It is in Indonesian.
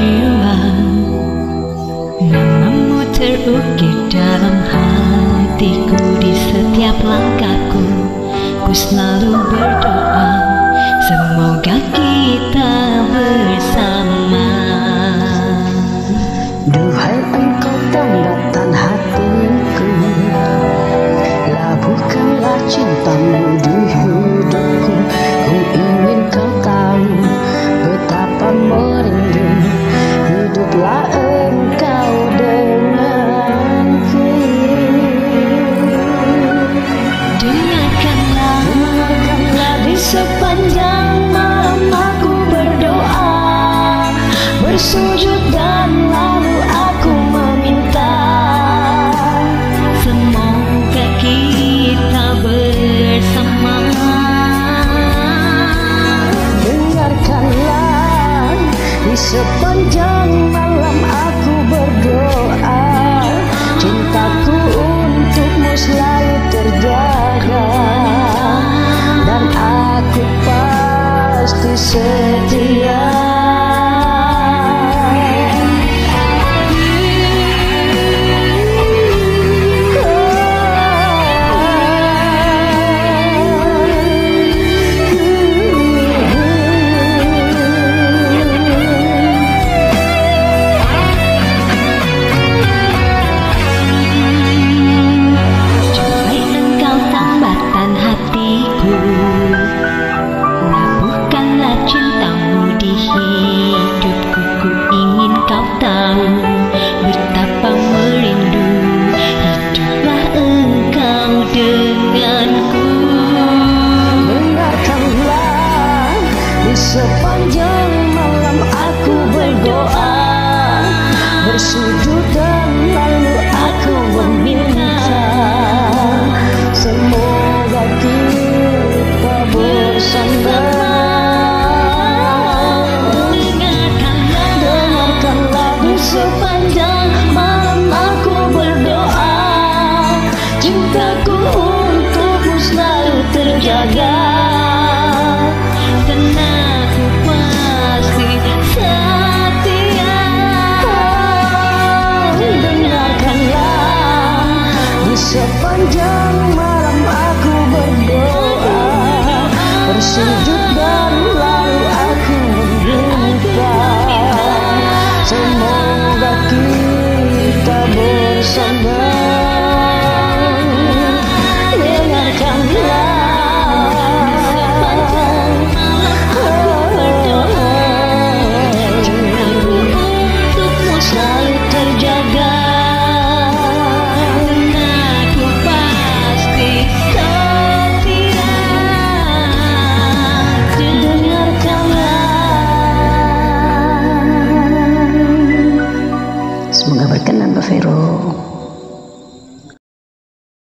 jiwa Namamu terukir dalam hatiku Di setiap langkahku. Ku selalu berdoa Semoga kita bersama. Duhai engkau tambatan hatiku. Labuhkanlah cinta sepanjang malam aku berdoa Bersujud dan lalu aku meminta. Semoga kita bersama. Dengarkanlah di sepanjang sepanjang malam aku berdoa Bersujud sepanjang malam aku berdoa Bersujud